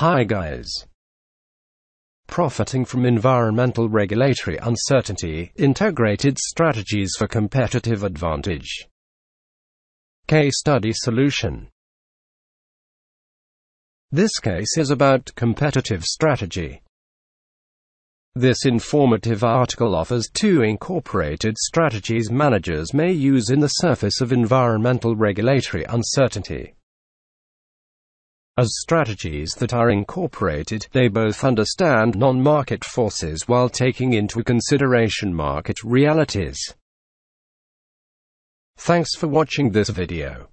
Hi guys. Profiting from environmental regulatory uncertainty, integrated strategies for competitive advantage. Case study solution. This case is about competitive strategy. This informative article offers two incorporated strategies managers may use in the surface of environmental regulatory uncertainty. As strategies that are incorporated, they both understand non-market forces while taking into consideration market realities. Thanks for watching this video.